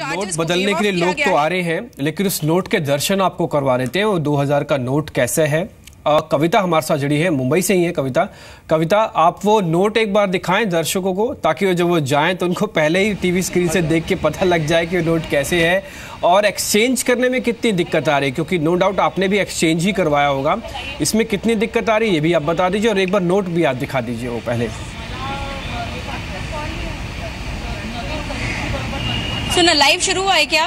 Note बदलने के लिए लोग तो आ रहे हैं लेकिन उस नोट के दर्शन आपको करवा देते हैं वो 2000 का नोट कैसे है? आ, कविता हमारे साथ जुड़ी है मुंबई से ही है कविता। कविता आप वो नोट एक बार दिखाएँ दर्शकों को ताकि वो जब वो जाएँ तो उनको पहले ही टीवी स्क्रीन से देख के पता लग जाए कि वो नोट कैसे है। और एक्सचेंज करने में कितनी दिक्कत आ रही है क्योंकि नो डाउट आपने भी एक्सचेंज ही करवाया होगा। इसमें कितनी दिक्कत आ रही है ये भी आप बता दीजिए और एक बार नोट भी आप दिखा दीजिए वो पहले। सुनो लाइव शुरू हुआ है क्या?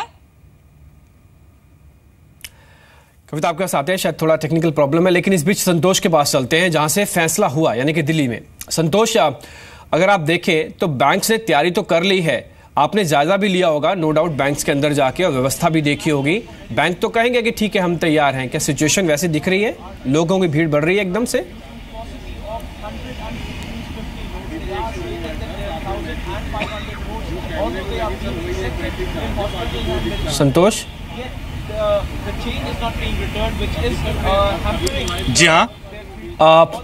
कविता, आपके आते हैं, शायद थोड़ा टेक्निकल प्रॉब्लम है, लेकिन इस बीच संतोष के पास चलते हैं, जहाँ से फैसला हुआ, यानी कि दिल्ली में। संतोष अगर आप देखें तो बैंक ने तैयारी तो कर ली है। आपने जायजा भी लिया होगा नो डाउट बैंक के अंदर जाके, और व्यवस्था भी देखी होगी। बैंक तो कहेंगे कि ठीक है, हम तैयार हैं। क्या सिचुएशन वैसे दिख रही है? लोगों की भीड़ बढ़ रही है एकदम से? संतोष? जी हाँ।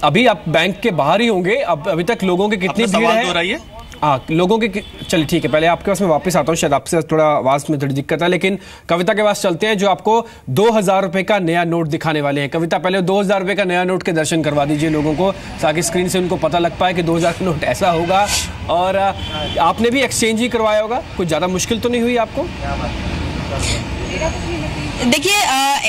अभी आप बैंक के बाहर ही होंगे। अब अभी तक लोगों के कितनी भीड़ है? हो लोगों के चलिए ठीक है, पहले आपके पास मैं वापस आता हूँ, शायद आपसे थोड़ा आवाज़ में थोड़ी दिक्कत है, लेकिन कविता के पास चलते हैं जो आपको दो हज़ार रुपये का नया नोट दिखाने वाले हैं। कविता, पहले दो हज़ार रुपये का नया नोट के दर्शन करवा दीजिए लोगों को, ताकि स्क्रीन से उनको पता लग पाए कि दो हज़ार का नोट ऐसा होगा। और आपने भी एक्सचेंज ही करवाया होगा, कुछ ज़्यादा मुश्किल तो नहीं हुई आपको? देखिए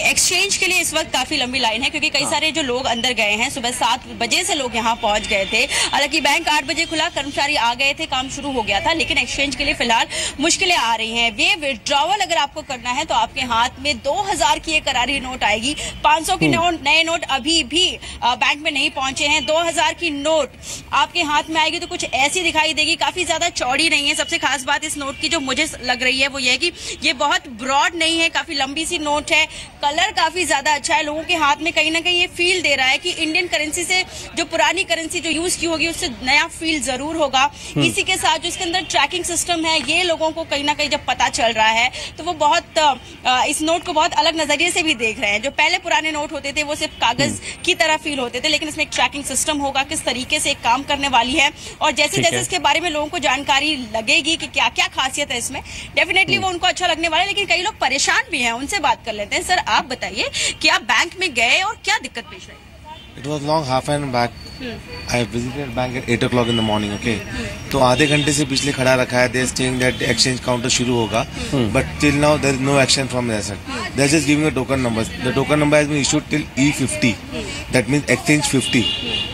एक्सचेंज के लिए इस वक्त काफ़ी लंबी लाइन है क्योंकि कई हाँ। सारे जो लोग अंदर गए हैं सुबह सात बजे से लोग यहाँ पहुँच गए थे। हालाँकि बैंक आठ बजे खुला कर्मचारी आ गए थे काम शुरू हो गया था लेकिन एक्सचेंज के लिए फ़िलहाल मुश्किलें आ रही हैं। वे विड्रॉवल अगर आपको करना है तो आपके हाथ में दो हज़ार की एक करारी नोट आएगी। पाँच सौ की हम्म। नए नोट अभी भी बैंक में नहीं पहुँचे हैं। दो हज़ार की नोट आपके हाथ में आएगी तो कुछ ऐसी दिखाई देगी। काफ़ी ज़्यादा चौड़ी नहीं है। सबसे खास बात इस नोट की जो मुझे लग रही है वो ये की ये बहुत ब्रॉड नहीं है काफ़ी लंबी सी नोट है कलर काफ़ी ज़्यादा अच्छा है लोगों के हाथ में कहीं ना कहीं ये फील दे रहा है कि इंडियन करेंसी से जो पुरानी करेंसी जो यूज़ की होगी उससे नया फील ज़रूर होगा हम्म। इसी के साथ जो इसके अंदर ट्रैकिंग सिस्टम है ये लोगों को कहीं ना कहीं जब पता चल रहा है तो वो बहुत इस नोट को बहुत अलग नज़रिए से भी देख रहे हैं जो पहले पुराने नोट होते थे वो सिर्फ़ कागज़ हम्म। की तरह फील होते थे लेकिन इसमें एक ट्रैकिंग सिस्टम होगा किस तरीके से काम करने वाली है और जैसे जैसे इसके बारे में लोगों को जानकारी लगेगी कि क्या क्या खासियत है इसमें डेफिनेटली हम्म। वो उनको अच्छा लगने वाला है लेकिन कई लोग परेशान भी हैं उनसे बात कर लेते हैं। सर आप बताइए कि आप बैंक में गए और क्या दिक्कत पेश आई? It was long half an back. I visited bank at 8 o'clock in the morning. Okay. तो आधे घंटे से पिछले खड़ा रखा है। There staying that exchange counter शुरू होगा but till now there is no action from their side they just giving a token number the token number has been issued till E50 that means exchange 50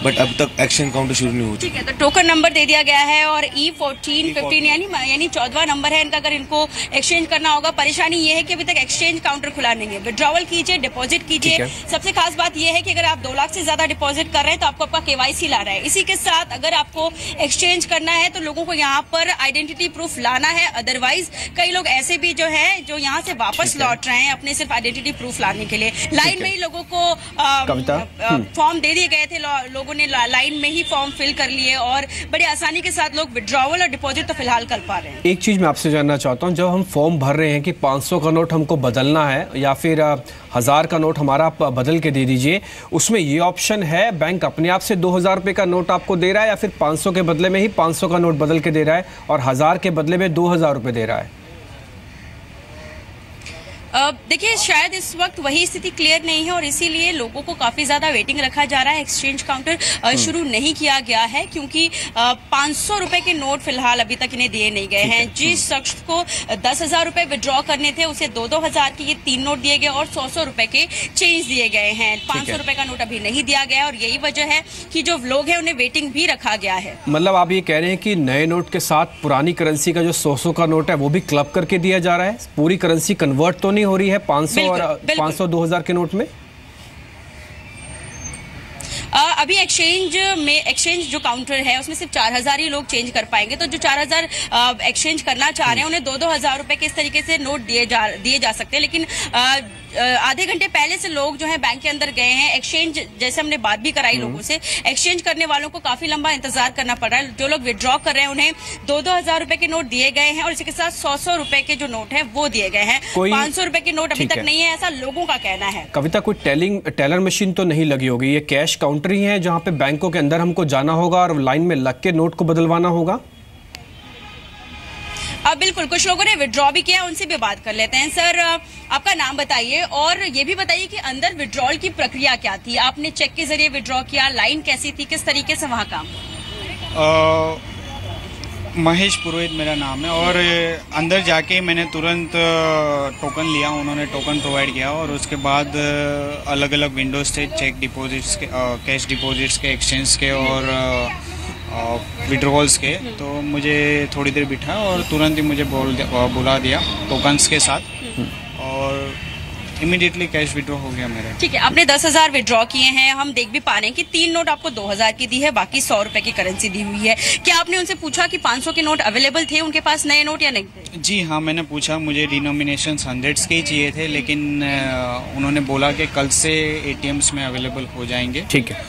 but अब तक action counter शुरू नहीं हो ठीक है तो टोकन नंबर दे दिया गया है और ई फोर्टीन फिफ्टीन यानी यानी चौदवा नंबर है इनका अगर इनको एक्सचेंज करना होगा। परेशानी ये है कि अभी तक एक्सचेंज काउंटर खुला नहीं है। विड्रॉवल कीजिए डिपॉजिट कीजिए। सबसे खास बात यह है कि अगर आप दो लाख से ज़्यादा डिपॉजिट कर रहे हैं तो आपको आपका केवाईसी ला रहा है। इसी के साथ अगर आपको एक्सचेंज करना है तो लोगों को यहाँ पर आइडेंटिटी प्रूफ लाना है। अदरवाइज़ कई लोग ऐसे भी जो है जो यहाँ से वापस लौट रहे हैं अपने सिर्फ़ आइडेंटिटी प्रूफ लाने के लिए। लाइन में ही लोगों को फॉर्म हम्म। दे दिए गए थे लोगों लोगों ने लाइन में ही फॉर्म फिल कर लिए और बड़ी आसानी के साथ लोग विड्रॉवल और डिपॉजिट तो फ़िलहाल कर पा रहे हैं। एक चीज़ मैं आपसे जानना चाहता हूँ, जब हम फॉर्म भर रहे हैं कि 500 का नोट हमको बदलना है या फिर हज़ार का नोट हमारा आप बदल के दे दीजिए, उसमें ये ऑप्शन है बैंक अपने आप से दो हज़ार रुपए का नोट आपको दे रहा है या फिर 500 के बदले में ही 500 का नोट बदल के दे रहा है और हज़ार के बदले में दो हज़ार रुपए दे रहा है? देखिए शायद इस वक्त वही स्थिति क्लियर नहीं है और इसीलिए लोगों को काफ़ी ज़्यादा वेटिंग रखा जा रहा है। Exchange counter hmm. शुरू नहीं किया गया है क्योंकि पाँच सौ रुपए के नोट फ़िलहाल अभी तक इन्हें दिए नहीं गए हैं। जिस शख्स को दस हज़ार रुपए विड्रॉ करने थे उसे दो दो हज़ार के ये तीन नोट दिए गए और सौ सौ रुपए के चेंज दिए गए हैं। पाँच सौ रुपए का नोट अभी नहीं दिया गया और यही वजह है कि जो लोग हैं उन्हें वेटिंग भी रखा गया है। मतलब आप ये कह रहे हैं कि नए नोट के साथ पुरानी करेंसी का जो सौ सौ का नोट है वो भी क्लब करके दिया जा रहा है? पूरी करेंसी कन्वर्ट तो नहीं हो रही है पाँच सौ और पाँच सौ दो हज़ार के नोट में? अभी एक्सचेंज में एक्सचेंज जो काउंटर है उसमें सिर्फ़ चार हज़ार ही लोग चेंज कर पाएँगे। तो जो चार हज़ार एक्सचेंज करना चाह रहे हैं उन्हें दो दो हज़ार रुपए के इस तरीके से नोट दिए जा दिए जा सकते हैं। लेकिन आ, आधे घंटे पहले से लोग जो है बैंक के अंदर गए हैं। एक्सचेंज जैसे हमने बात भी कराई हम्म। लोगों से एक्सचेंज करने वालों को काफ़ी लंबा इंतज़ार करना पड़ रहा है। जो लोग विड्रॉ कर रहे हैं उन्हें दो दो हज़ार रुपए के नोट दिए गए हैं और इसके साथ सौ सौ रुपए के जो नोट है वो दिए गए हैं। पाँच सौ रुपए के नोट अभी तक नहीं है ऐसा लोगों का कहना है। कविता कोई टेलिंग टेलर मशीन तो नहीं लगी होगी? ये कैश काउंटर ही है जहाँ पे बैंकों के अंदर हमको जाना होगा और लाइन में लग के नोट को बदलवाना होगा। अब बिल्कुल कुछ लोगों ने विड्रॉ भी किया उनसे भी बात कर लेते हैं। सर आपका नाम बताइए और ये भी बताइए कि अंदर विड्रॉल की प्रक्रिया क्या थी? आपने चेक के ज़रिए विड्रॉ किया लाइन कैसी थी किस तरीके से वहाँ काम? महेश पुरोहित मेरा नाम है और अंदर जाके मैंने तुरंत टोकन लिया, उन्होंने टोकन प्रोवाइड किया और उसके बाद अलग अलग विंडोज़ थे चेक डिपॉजिट्स के कैश डिपॉजिट्स के एक्सचेंज के और विड्रॉल्स के। तो मुझे थोड़ी देर बिठा और तुरंत ही मुझे बोल बुला दिया टोकन्स के साथ। इमीडिएटली कैश विड्रॉ हो गया मेरा। ठीक है आपने दस हज़ार विड्रॉ किए हैं। हम देख भी पा रहे हैं कि तीन नोट आपको दो हज़ार की दी है बाकी सौ रुपए की करेंसी दी हुई है। क्या आपने उनसे पूछा कि पाँच सौ के नोट अवेलेबल थे उनके पास नए नोट या नहीं? जी हाँ मैंने पूछा। मुझे डिनोमिनेशन हंड्रेड्स के ही चाहिए थे लेकिन उन्होंने बोला कि कल से एटीएम्स में अवेलेबल हो जाएँगे। ठीक है।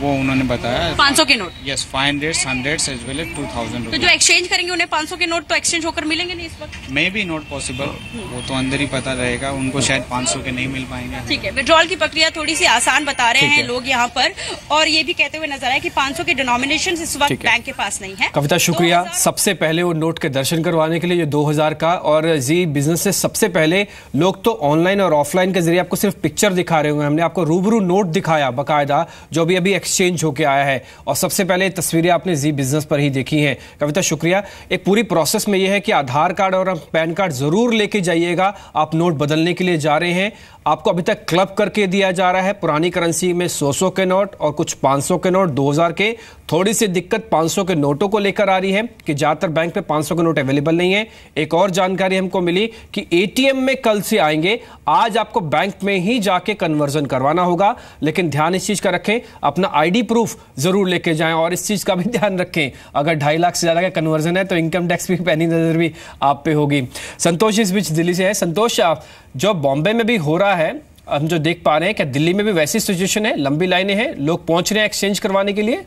वो उन्होंने बताया। पाँच सौ के note? Yes five hundred hundred as well two thousand तो जो एक्सचेंज करेंगे उन्हें पाँच सौ के नोट तो एक्सचेंज होकर मिलेंगे नहीं इस वक्त? मे बी नॉट पॉसिबल वो तो अंदर ही पता रहेगा उनको शायद पाँच सौ के नहीं मिल पाएँगे। ठीक है विड्रॉल की प्रक्रिया थोड़ी सी आसान बता रहे हैं लोग यहाँ पर और ये भी कहते हुए नज़र आए की पाँच सौ के डिनोमिनेशन इस वक्त बैंक के पास नहीं है। कविता शुक्रिया। सबसे पहले वो नोट के दर्शन करवाने के लिए दो हज़ार का और जी बिज़नेस से सबसे पहले लोग तो ऑनलाइन और ऑफलाइन के ज़रिए आपको सिर्फ़ पिक्चर दिखा रहे होंगे। हमने आपको रूबरू नोट दिखाया बाकायदा जो भी अभी भी एक्सचेंज होकर आया है। और सबसे पहले तस्वीरें आपने जी बिज़नेस पर ही देखी हैं। कविता, शुक्रिया। एक पूरी प्रोसेस में यह है कि आधार कार्ड और पैन कार्ड ज़रूर लेके जाइएगा। आप नोट बदलने के लिए जा रहे हैं। आपको अभी तक क्लब करके दिया जा रहा है। पुरानी करेंसी में 100 के नोट और कुछ 500 के नोट 2000 के। थोड़ी सी दिक्कत 500 के नोटों को लेकर आ रही है कि ज़्यादातर बैंक पे 500 के नोट अवेलेबल नहीं है। एक और जानकारी हमको मिली कि एटीएम में कल से आएँगे। आज आपको बैंक में ही जाके कन्वर्जन करवाना होगा। लेकिन ध्यान इस चीज़ का रखें, अपना आईडी प्रूफ ज़रूर लेके जाएँ और इस चीज़ का भी ध्यान रखें। अगर ढाई लाख से ज़्यादा का कन्वर्जन है तो इनकम टैक्स भी पैनी नज़र भी आप पे होगी। संतोष इस बीच दिल्ली से है। संतोष जो बॉम्बे में भी हो रहा है, हम जो देख पा रहे हैं, क्या दिल्ली में भी वैसी सिचुएशन है? लंबी लाइनें हैं। लोग पहुँच रहे हैं एक्सचेंज करवाने के लिए?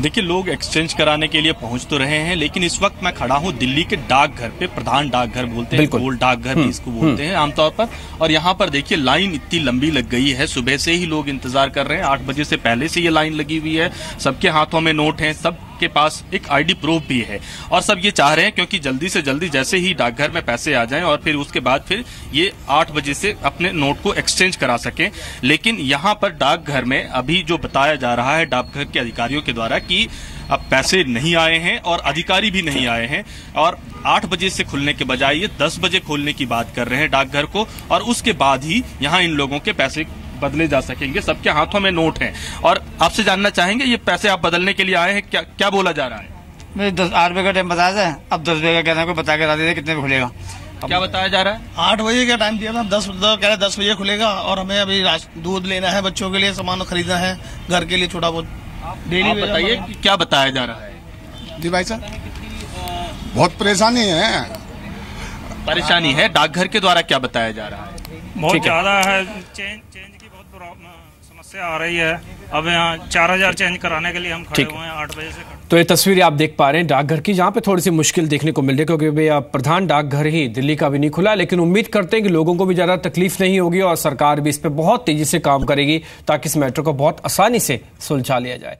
देखिए लोग एक्सचेंज कराने के लिए पहुँच तो रहे हैं लेकिन इस वक्त मैं खड़ा हूँ दिल्ली के डाकघर पे प्रधान डाकघर बोलते हैं गोल्ड डाकघर भी हम्म, इसको बोलते हम्म। हैं आमतौर पर और यहाँ पर देखिए लाइन इतनी लंबी लग गई है सुबह से ही लोग इंतज़ार कर रहे हैं आठ बजे से पहले से ये लाइन लगी हुई है सबके हाथों में नोट है सब के पास एक आईडी प्रूफ भी है। और सब ये चाह रहे हैं क्योंकि जल्दी से जल्दी जैसे ही डाकघर में पैसे आ जाएँ और फिर उसके बाद फिर ये आठ बजे से अपने नोट को एक्सचेंज करा सकें। लेकिन यहाँ पर डाकघर में अभी जो बताया जा रहा है डाकघर के अधिकारियों के द्वारा कि अब पैसे नहीं आए हैं और अधिकारी भी नहीं आए हैं और आठ बजे से खुलने के बजाय ये दस बजे खोलने की बात कर रहे हैं डाकघर को। और उसके बाद ही यहाँ इन लोगों के पैसे बदले जा सकेंगे। सबके हाथों में नोट हैं। और आपसे जानना चाहेंगे ये पैसे आप बदलने के लिए आए हैं? क्या क्या बोला जा रहा है? मेरे दस आठ बजे का टाइम बताया था। अब दस बजे का कहना को बता के बता देते कितने खुलेगा। क्या बताया जा रहा है? आठ बजे का टाइम दिया था। दस कह रहे दस बजे खुलेगा और हमें अभी दूध लेना है बच्चों के लिए सामान खरीदना है घर के लिए छोटा बहुत। डेली बताइए क्या बताया जा रहा है? जी भाई साहब। बहुत परेशानी है। परेशानी है। डाकघर के द्वारा क्या बताया जा रहा है? बहुत ज़्यादा है। चेंज चेंज समस्या आ रही है। अब यहाँ चार हज़ार चेंज कराने के लिए हम खड़े हुए हैं आठ बजे से तो ये तस्वीरें आप देख पा रहे हैं डाकघर की जहाँ पे थोड़ी सी मुश्किल देखने को मिल रही है क्योंकि भैया प्रधान डाकघर ही दिल्ली का भी नहीं खुला लेकिन उम्मीद करते हैं कि लोगों को भी ज़्यादा तकलीफ़ नहीं होगी और सरकार भी इस पर बहुत तेज़ी से काम करेगी ताकि इस मैटर को बहुत आसानी से सुलझा लिया जाए।